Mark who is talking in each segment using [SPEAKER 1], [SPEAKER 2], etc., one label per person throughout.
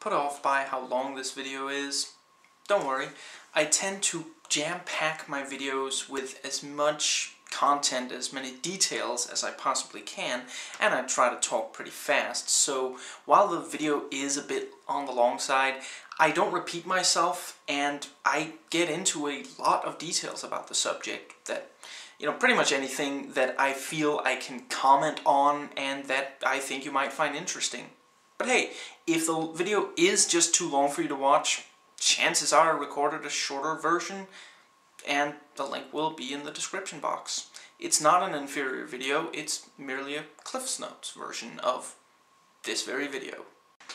[SPEAKER 1] put off by how long this video is, don't worry. I tend to jam-pack my videos with as much content, as many details as I possibly can, and I try to talk pretty fast. So while the video is a bit on the long side, I don't repeat myself, and I get into a lot of details about the subject that you know, pretty much anything that I feel I can comment on and that I think you might find interesting. But hey, if the video is just too long for you to watch, chances are I recorded a shorter version and the link will be in the description box. It's not an inferior video, it's merely a Cliff's Notes version of this very video.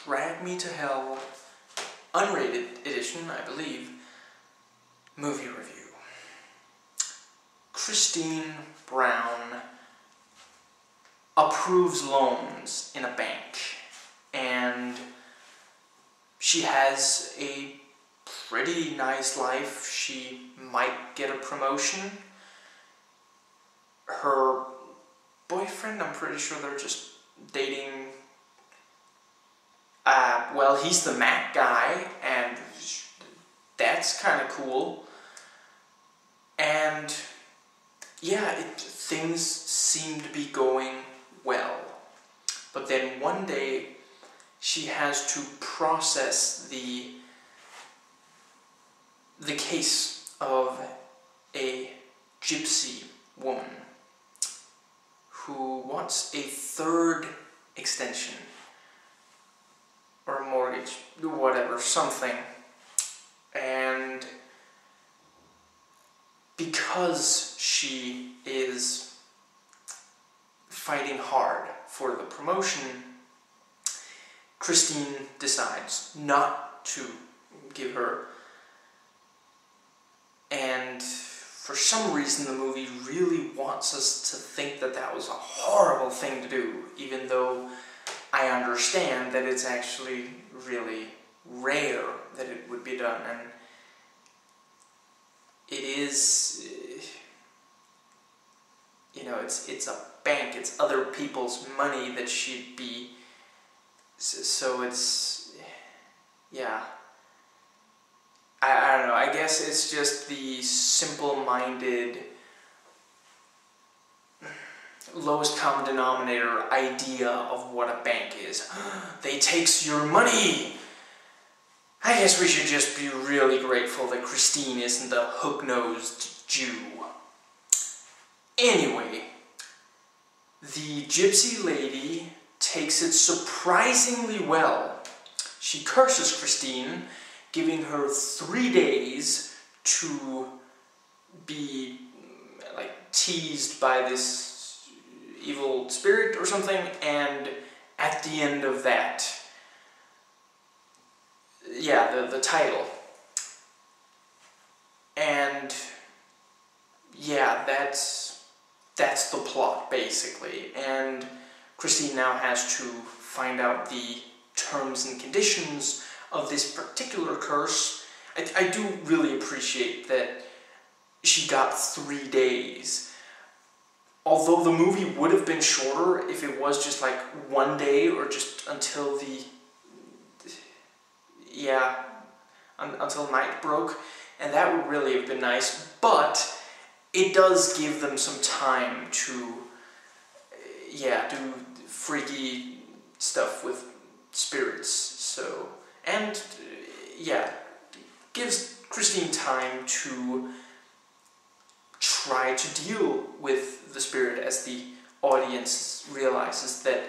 [SPEAKER 1] Drag Me to Hell, unrated edition, I believe, movie review. Christine Brown approves loans in a bank and she has a pretty nice life. She might get a promotion. Her boyfriend, I'm pretty sure they're just dating. Uh, well, he's the Mac guy, and that's kind of cool. And yeah, it, things seem to be going well. But then one day, she has to process the the case of a gypsy woman who wants a third extension or mortgage, whatever, something. And because she is fighting hard for the promotion, Christine decides not to give her. And for some reason, the movie really wants us to think that that was a horrible thing to do, even though I understand that it's actually really rare that it would be done. And it is, you know, it's it's a bank. It's other people's money that should be. So it's, yeah. I, I don't know. I guess it's just the simple-minded, lowest common denominator idea of what a bank is. they takes your money. I guess we should just be really grateful that Christine isn't a hook-nosed Jew. Anyway, the gypsy lady takes it surprisingly well. She curses Christine, giving her three days to be like teased by this evil spirit or something, and at the end of that, yeah, the, the title. And yeah, that's that's the plot basically. And Christine now has to find out the terms and conditions of this particular curse. I, I do really appreciate that she got three days. Although the movie would have been shorter if it was just like one day or just until the yeah, un until night broke, and that would really have been nice, but it does give them some time to, yeah, do freaky stuff with spirits, so, and, yeah, gives Christine time to try to deal with the spirit as the audience realizes that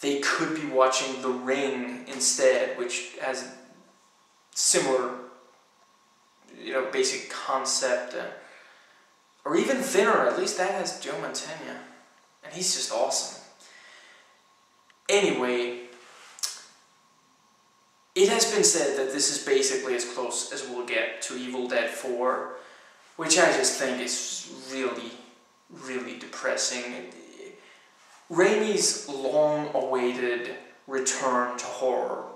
[SPEAKER 1] they could be watching The Ring instead, which has similar, you know, basic concept, uh, or even thinner. At least that has Joe Mantegna, and he's just awesome. Anyway, it has been said that this is basically as close as we'll get to Evil Dead 4, which I just think is really, really depressing. Raimi's long-awaited return to horror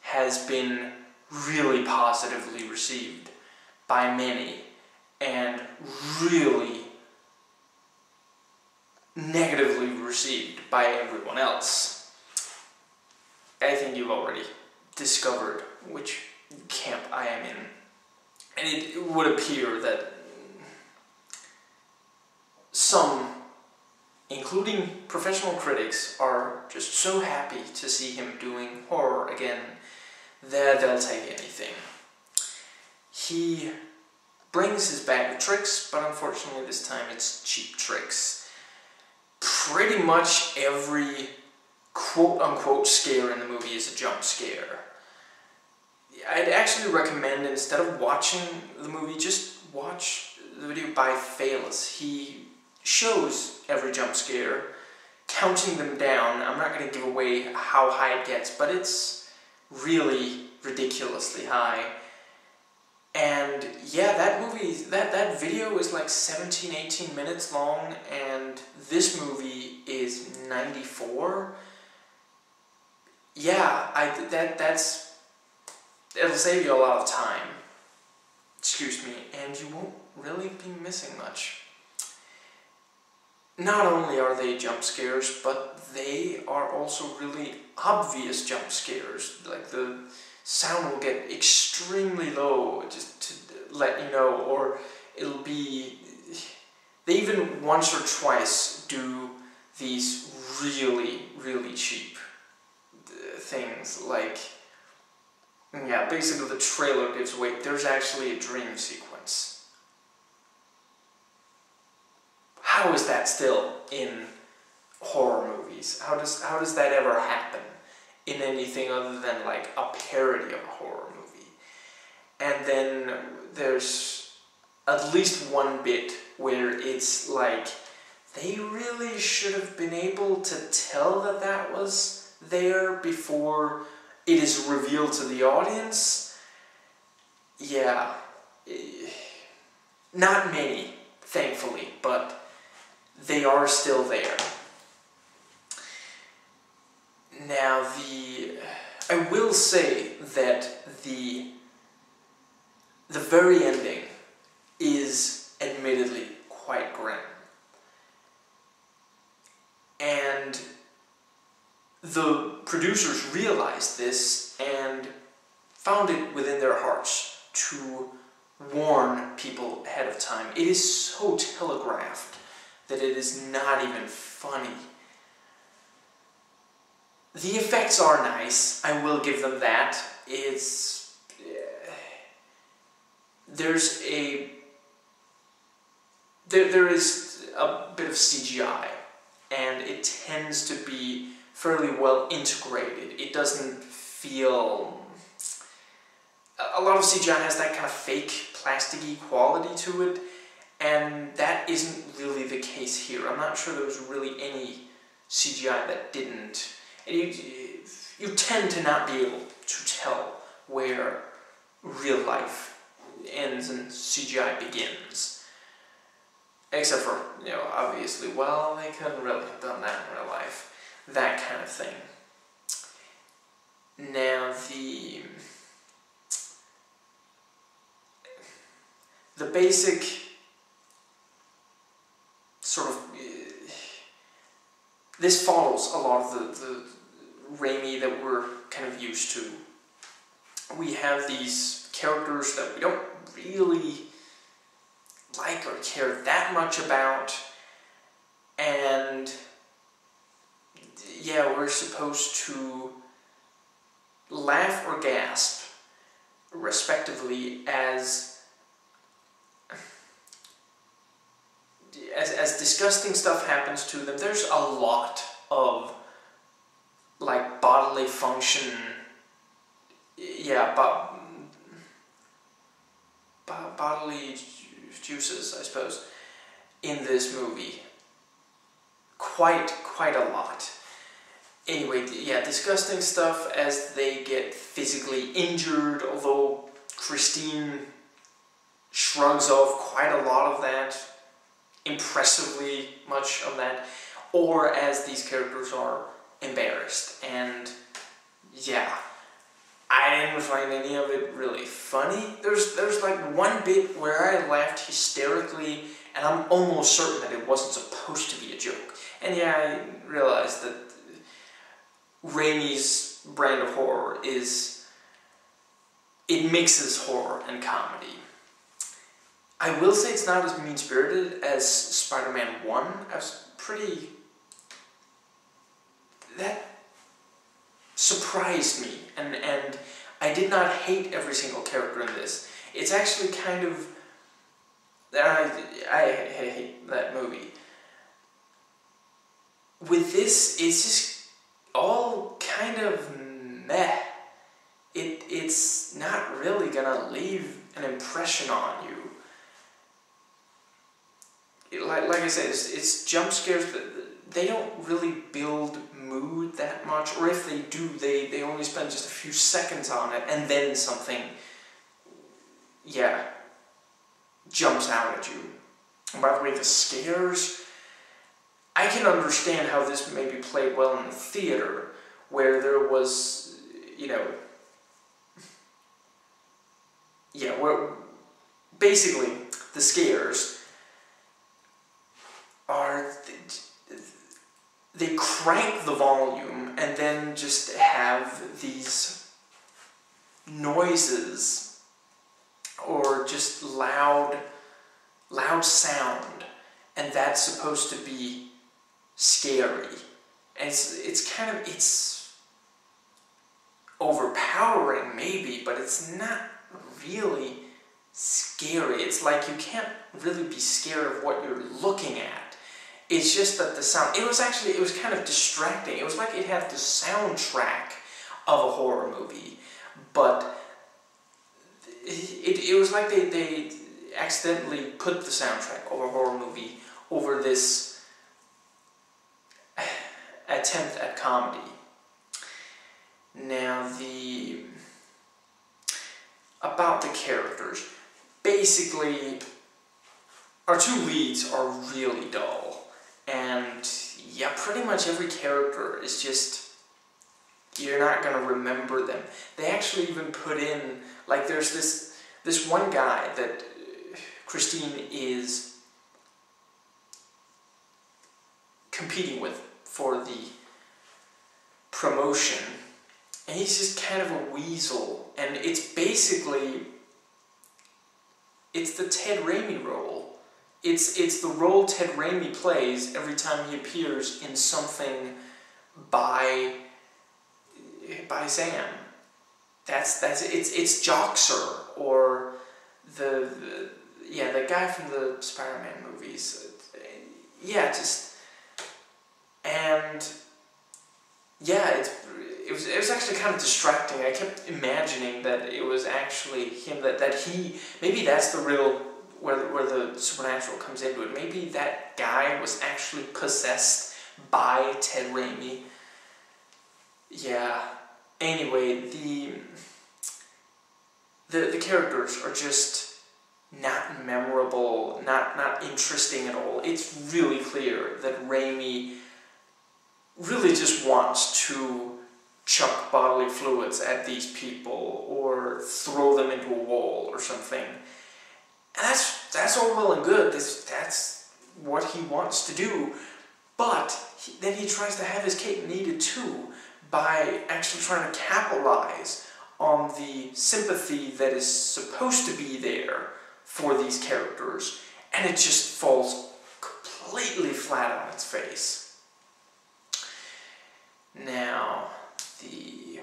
[SPEAKER 1] has been really positively received by many and really negatively received by everyone else. I think you've already discovered which camp I am in. And it would appear that some, including professional critics, are just so happy to see him doing horror again that they'll take anything. He brings his bag of tricks, but unfortunately this time it's cheap tricks. Pretty much every quote-unquote scare in the movie is a jump scare. I'd actually recommend instead of watching the movie, just watch the video by Phelous. He shows every jump scare, counting them down. I'm not going to give away how high it gets, but it's really ridiculously high. And yeah, that movie, that, that video is like 17, 18 minutes long, and this movie is 94. Yeah, I, that, that's, it'll save you a lot of time, excuse me, and you won't really be missing much. Not only are they jump scares, but they are also really obvious jump scares, like the sound will get extremely low just to let you know, or it'll be. They even once or twice do these really, really cheap things, like. Yeah, basically the trailer gives away. There's actually a dream sequence. How is that still in horror movies? How does how does that ever happen? in anything other than like a parody of a horror movie. And then there's at least one bit where it's like they really should have been able to tell that that was there before it is revealed to the audience. Yeah. Not many, thankfully, but they are still there. Now, the I will say that the the very ending is admittedly quite grim. And the producers realized this and found it within their hearts to warn people ahead of time. It is so telegraphed that it is not even funny the effects are nice, I will give them that. It's... There's a... There, there is a bit of CGI, and it tends to be fairly well integrated. It doesn't feel... A lot of CGI has that kind of fake, plasticky quality to it, and that isn't really the case here. I'm not sure there was really any CGI that didn't and you, you tend to not be able to tell where real life ends and CGI begins. Except for, you know, obviously, well, they couldn't really have done that in real life. That kind of thing. Now, the... The basic sort of uh, this follows a lot of the, the Raimi that we're kind of used to. We have these characters that we don't really like or care that much about, and yeah, we're supposed to laugh or gasp, respectively, as as, as disgusting stuff happens to them, there's a lot of like bodily function, yeah, but bodily juices, I suppose, in this movie. Quite, quite a lot. Anyway, yeah, disgusting stuff as they get physically injured, although Christine shrugs off quite a lot of that impressively much of that, or as these characters are embarrassed. And yeah, I didn't find any of it really funny. There's there's like one bit where I laughed hysterically, and I'm almost certain that it wasn't supposed to be a joke. And yeah, I realized that Raimi's brand of horror is it mixes horror and comedy. I will say it's not as mean spirited as Spider Man 1. I was pretty. That surprised me, and, and I did not hate every single character in this. It's actually kind of. I, I hate that movie. With this, it's just kind of meh. It, it's not really gonna leave an impression on you like, like I said, it's, it's jump scares that they don't really build mood that much, or if they do, they, they only spend just a few seconds on it, and then something, yeah, jumps out at you. And by the way, the scares, I can understand how this maybe played well in the theater, where there was, you know, yeah, where basically the scares are they crank the volume and then just have these noises or just loud loud sound and that's supposed to be scary. And it's it's kind of it's overpowering maybe but it's not really scary it's like you can't really be scared of what you're looking at it's just that the sound, it was actually, it was kind of distracting. It was like it had the soundtrack of a horror movie, but it, it was like they, they accidentally put the soundtrack of a horror movie over this attempt at comedy. Now, the about the characters. Basically, our two leads are really dull. And yeah, pretty much every character is just, you're not to remember them. They actually even put in, like there's this, this one guy that Christine is competing with for the promotion. And he's just kind of a weasel. And it's basically, it's the Ted Raimi role it's it's the role Ted Raimi plays every time he appears in something by by Sam. That's that's it's it's Joxer or the, the yeah the guy from the Spider-Man movies. Yeah, just and yeah, it's it was it was actually kind of distracting. I kept imagining that it was actually him that that he maybe that's the real where the, where the supernatural comes into it. Maybe that guy was actually possessed by Ted Raimi. Yeah. Anyway, the the the characters are just not memorable, not not interesting at all. It's really clear that Raimi really just wants to chuck bodily fluids at these people or throw them into a wall or something. And that's, that's all well and good. That's, that's what he wants to do. But he, then he tries to have his cake and eat it too by actually trying to capitalize on the sympathy that is supposed to be there for these characters. And it just falls completely flat on its face. Now, the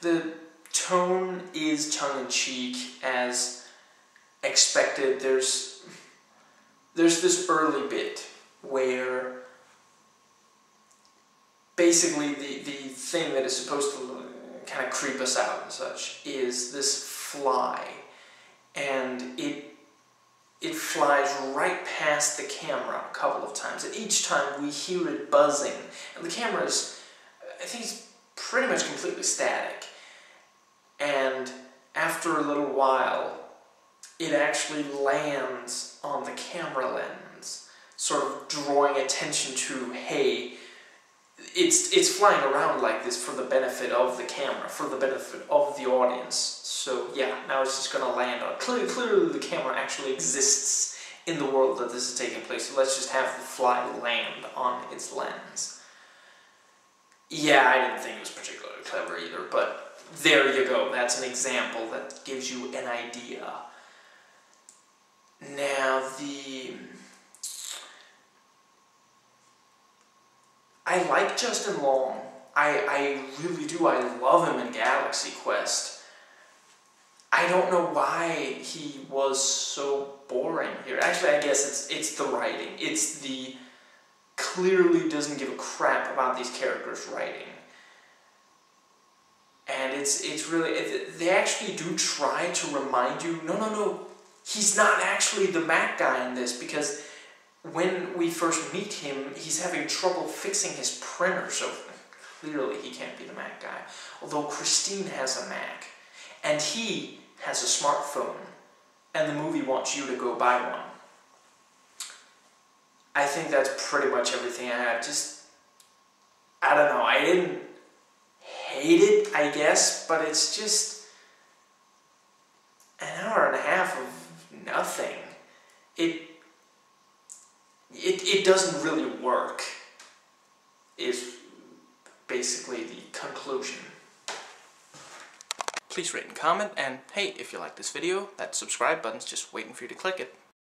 [SPEAKER 1] the tone is tongue-in-cheek as expected. There's there's this early bit where basically the, the thing that is supposed to kind of creep us out and such is this fly and it it flies right past the camera a couple of times and each time we hear it buzzing and the camera is I think it's pretty much completely static and after a little while it actually lands on the camera lens, sort of drawing attention to, hey, it's it's flying around like this for the benefit of the camera, for the benefit of the audience. So yeah, now it's just gonna land on. Clearly, clearly the camera actually exists in the world that this is taking place. So let's just have the fly land on its lens. Yeah, I didn't think it was particularly clever either, but there you go. That's an example that gives you an idea. Now, the... I like Justin Long. I, I really do. I love him in Galaxy Quest. I don't know why he was so boring here. Actually, I guess it's it's the writing. It's the clearly doesn't give a crap about these characters' writing. And it's it's really they actually do try to remind you. No, no, no. He's not actually the Mac guy in this because when we first meet him, he's having trouble fixing his printer. So clearly he can't be the Mac guy. Although Christine has a Mac, and he has a smartphone, and the movie wants you to go buy one. I think that's pretty much everything I have. Just, I don't know, I didn't hate it, I guess, but it's just an hour and a half of nothing. It, it, it doesn't really work, is basically the conclusion. Please rate and comment, and hey, if you like this video, that subscribe button's just waiting for you to click it.